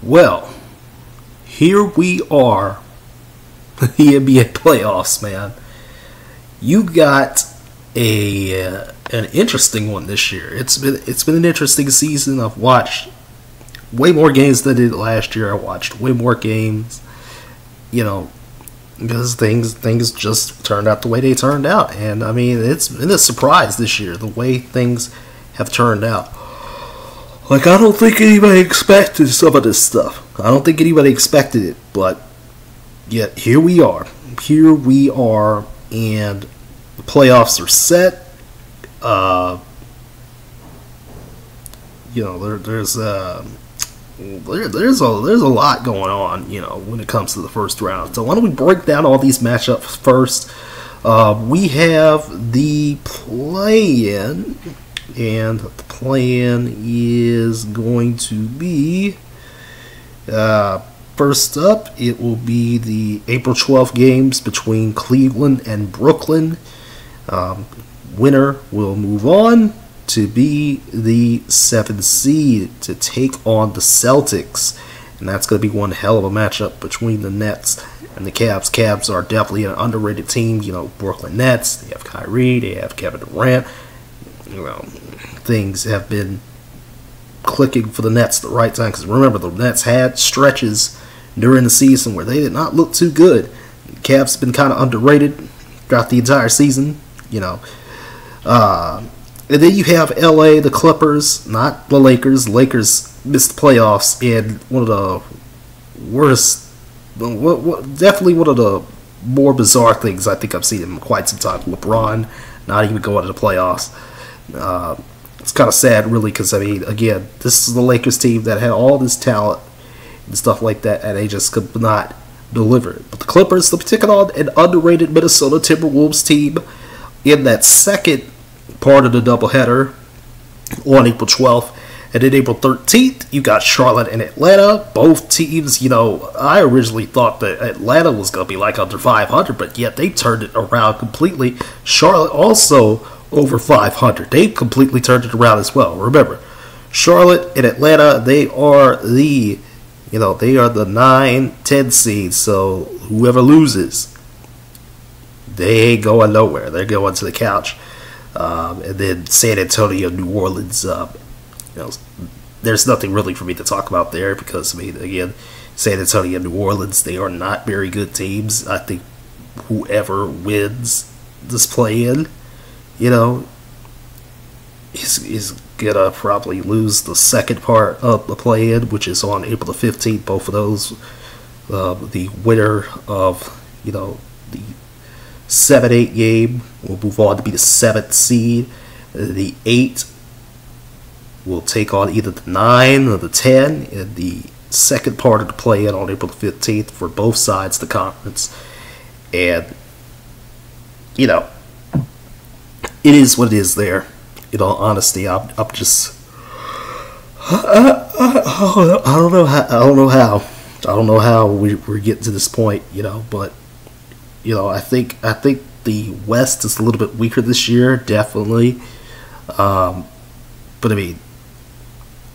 Well, here we are, the NBA playoffs, man. You got a uh, an interesting one this year. It's been it's been an interesting season. I've watched way more games than I did last year. I watched way more games. You know, because things things just turned out the way they turned out, and I mean it's been a surprise this year the way things have turned out. Like I don't think anybody expected some of this stuff. I don't think anybody expected it, but yet here we are. Here we are, and the playoffs are set. Uh, you know, there, there's uh, there, there's a there's a lot going on. You know, when it comes to the first round. So why don't we break down all these matchups first? Uh, we have the play-in, and the play-in is going to be. Uh, first up, it will be the April 12th games between Cleveland and Brooklyn. Um, winner will move on to be the seventh seed to take on the Celtics. And that's going to be one hell of a matchup between the Nets and the Cavs. Cavs are definitely an underrated team. You know, Brooklyn Nets, they have Kyrie, they have Kevin Durant. You know, things have been clicking for the Nets the right time. Because remember, the Nets had stretches during the season where they did not look too good. The Cavs been kind of underrated throughout the entire season. You know, uh, and then you have LA, the Clippers, not the Lakers. Lakers missed the playoffs in one of the worst, what, what, definitely one of the more bizarre things I think I've seen in quite some time. LeBron not even going to the playoffs. Uh, it's kind of sad, really, because I mean, again, this is the Lakers team that had all this talent and stuff like that, and they just could not deliver. But the Clippers, they're taking on an underrated Minnesota Timberwolves team in that second part of the doubleheader on April 12th. And then April 13th, you got Charlotte and Atlanta. Both teams, you know, I originally thought that Atlanta was going to be like under 500, but yet they turned it around completely. Charlotte also over 500. They've completely turned it around as well. Remember, Charlotte and Atlanta, they are the, you know, they are the 9, 10 seeds. So whoever loses, they ain't going nowhere. They're going to the couch. Um, and then San Antonio, New Orleans, uh, you know, there's nothing really for me to talk about there because, I mean, again, San Antonio, New Orleans, they are not very good teams. I think whoever wins this play in, you know, is, is gonna probably lose the second part of the play in, which is on April the 15th. Both of those, uh, the winner of, you know, the 7 8 game will move on to be the seventh seed. The 8 will take on either the 9 or the 10 in the second part of the play in on April the 15th for both sides of the conference. And, you know, it is what it is there. In all honesty, I'm, I'm just. I, don't know how. I don't know how. I don't know how we, we're getting to this point, you know, but you know, I think I think the West is a little bit weaker this year, definitely. Um, but I mean,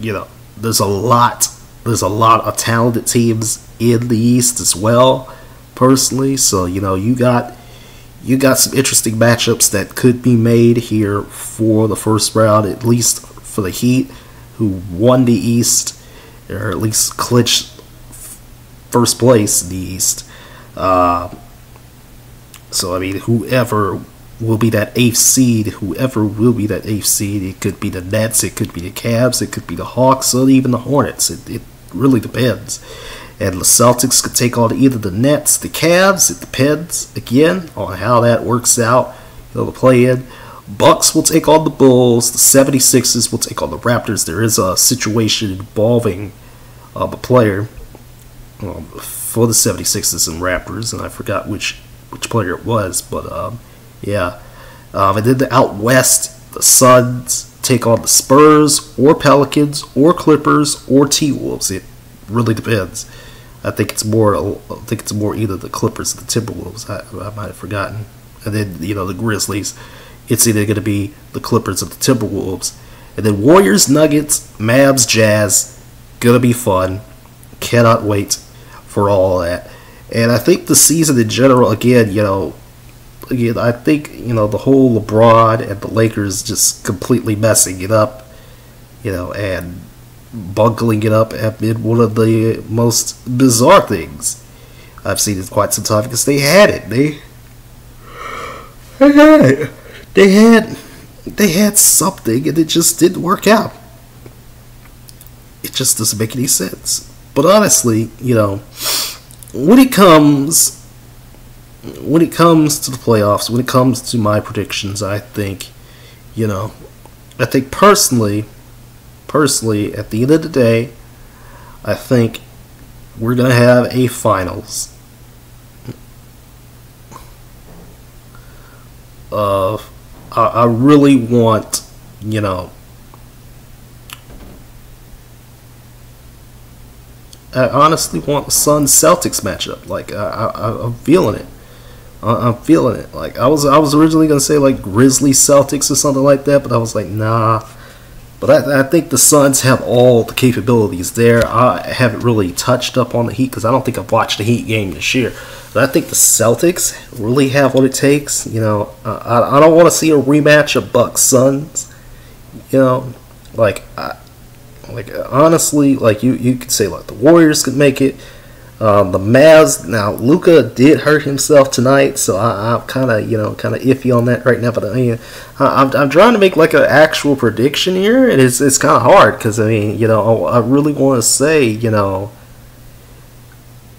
you know, there's a lot there's a lot of talented teams in the East as well, personally. So you know, you got you got some interesting matchups that could be made here for the first round, at least for the Heat, who won the East, or at least clinched first place in the East. Uh, so I mean, whoever will be that eighth seed, whoever will be that eighth seed, it could be the Nets, it could be the Cavs, it could be the Hawks, or even the Hornets. It, it really depends. And the Celtics could take on either the Nets, the Cavs. It depends again on how that works out. You know, the play in. Bucks will take on the Bulls. The 76ers will take on the Raptors. There is a situation involving uh, a player um, for the 76ers and Raptors, and I forgot which which player it was, but um, yeah. Um, and then the out west, the Suns take on the Spurs or Pelicans or Clippers or T Wolves. It really depends. I think it's more. I think it's more either the Clippers or the Timberwolves. I, I might have forgotten. And then you know the Grizzlies. It's either going to be the Clippers or the Timberwolves. And then Warriors, Nuggets, Mavs, Jazz. Gonna be fun. cannot wait for all that. And I think the season in general, again, you know, again, I think you know the whole LeBron and the Lakers just completely messing it up, you know, and buckling it up been one of the most bizarre things I've seen in quite some time because they had it. They they had they had they had something and it just didn't work out. It just doesn't make any sense. But honestly, you know, when it comes when it comes to the playoffs, when it comes to my predictions, I think, you know, I think personally, personally, at the end of the day, I think we're gonna have a finals of. I, I really want, you know, I honestly want the Suns Celtics matchup. Like I, I, I'm feeling it. I, am feeling it. Like I was, I was originally gonna say like Grizzly Celtics or something like that, but I was like, nah. But I, I think the Suns have all the capabilities there. I haven't really touched up on the Heat because I don't think I've watched the Heat game this year. But I think the Celtics really have what it takes. You know, I, I don't want to see a rematch of Bucks Suns. You know, like I, like honestly, like you you could say like the Warriors could make it. Um, the Mavs now Luka did hurt himself tonight, so I, am kind of you know kind of iffy on that right now. But I mean, I, am I'm trying to make like an actual prediction here, and it's it's kind of hard because I mean you know I, I really want to say you know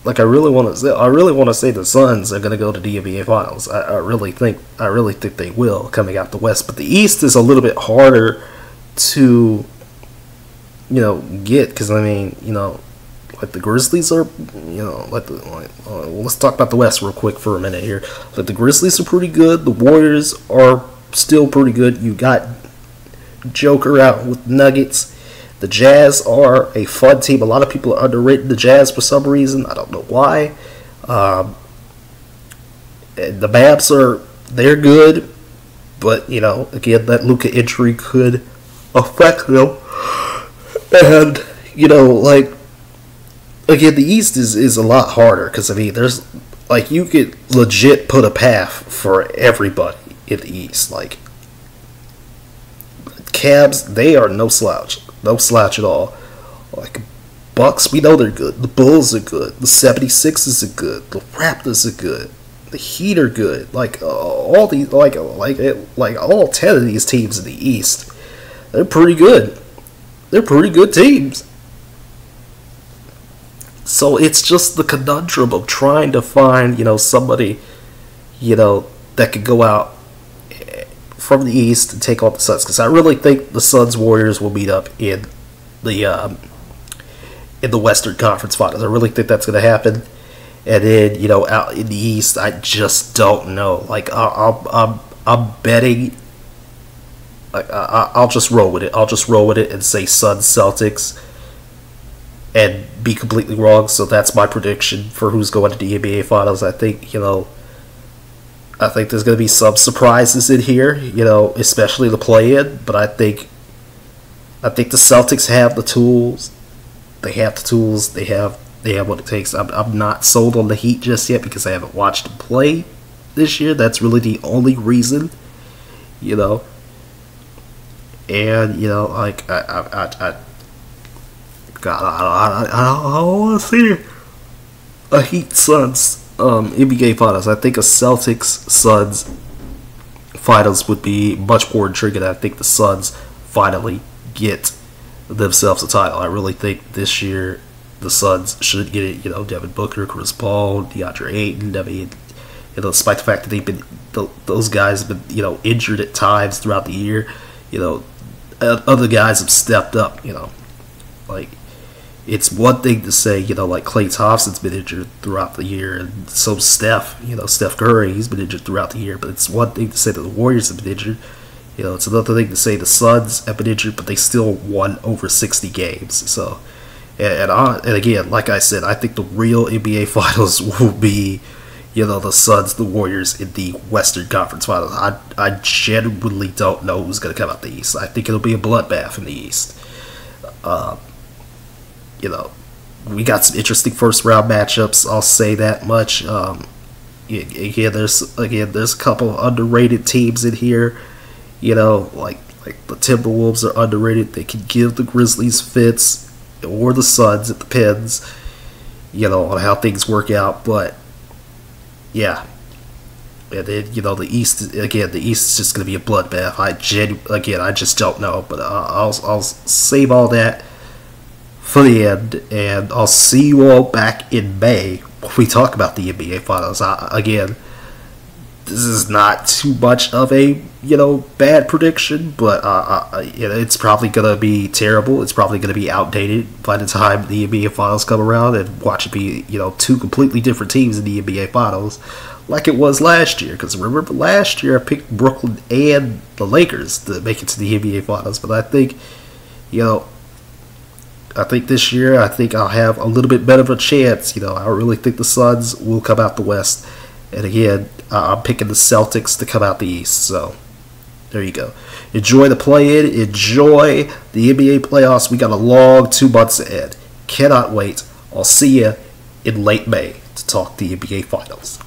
like I really want to say I really want to say the Suns are going to go to the NBA Finals. I, I really think I really think they will coming out the West, but the East is a little bit harder to you know, get because I mean, you know, like the Grizzlies are, you know, like the like, uh, let's talk about the West real quick for a minute here. Like the Grizzlies are pretty good. The Warriors are still pretty good. You got Joker out with Nuggets. The Jazz are a fun team. A lot of people are underrated the Jazz for some reason. I don't know why. Um, the Mavs are they're good, but you know, again, that Luka injury could affect them. And you know, like again, the East is is a lot harder because I mean, there's like you could legit put a path for everybody in the East. Like Cavs, they are no slouch, no slouch at all. Like Bucks, we know they're good. The Bulls are good. The 76ers are good. The Raptors are good. The Heat are good. Like uh, all these, like like like all ten of these teams in the East, they're pretty good they're pretty good teams. So it's just the conundrum of trying to find, you know, somebody, you know, that could go out from the East and take on the Suns. Because I really think the Suns Warriors will meet up in the um, in the Western Conference Finals. I really think that's going to happen. And then, you know, out in the East, I just don't know. Like, I'm, I'm, I'm betting Like I, will just roll with it. I'll just roll with it and say Suns Celtics, and be completely wrong. So that's my prediction for who's going to the NBA Finals. I think you know. I think there's going to be some surprises in here, you know, especially the play-in. But I think, I think the Celtics have the tools. They have the tools. They have they have what it takes. I'm, I'm not sold on the Heat just yet because I haven't watched them play this year. That's really the only reason, you know and you know, like I, I, I, I God, I, I, I, I want to see a Heat Suns um, NBA Finals. I think a Celtics Suns Finals would be much more intriguing. I think the Suns finally get themselves a title. I really think this year the Suns should get it. You know, Devin Booker, Chris Paul, DeAndre Ayton. I mean, you know, despite the fact that they've been those guys have been you know injured at times throughout the year. You know, other guys have stepped up. You know, like it's one thing to say, you know, like Klay Thompson's been injured throughout the year, and so Steph, you know, Steph Curry, he's been injured throughout the year. But it's one thing to say that the Warriors have been injured. You know, it's another thing to say the Suns have been injured, but they still won over 60 games. So, and and, I, and again, like I said, I think the real NBA Finals will be you know, the Suns, the Warriors in the Western Conference Finals. I, I genuinely don't know who's going to come out the East. I think it'll be a bloodbath in the East. Uh, you know, we got some interesting first round matchups. I'll say that much. Um, again, there's again there's a couple underrated teams in here. You know, like like the Timberwolves are underrated. They can give the Grizzlies fits or the Suns. It depends, you know, on how things work out. But yeah, and then you know the East again. The East is just going to be a bloodbath. I genu- again, I just don't know. But I'll I'll save all that for the end, and I'll see you all back in May when we talk about the NBA Finals. I, again, this is not too much of a you know bad prediction, but uh, uh, you know, it's probably gonna be terrible. It's probably gonna be outdated by the time the NBA Finals come around, and watch it be you know two completely different teams in the NBA Finals, like it was last year. Because remember last year I picked Brooklyn and the Lakers to make it to the NBA Finals, but I think you know I think this year, I think I'll have a little bit better of a chance. You know, I really think the Suns will come out the West. And again, I'm picking the Celtics to come out the East. So there you go. Enjoy the play in. Enjoy the NBA playoffs. We got a long two months ahead. Cannot wait. I'll see you in late May to talk the NBA Finals.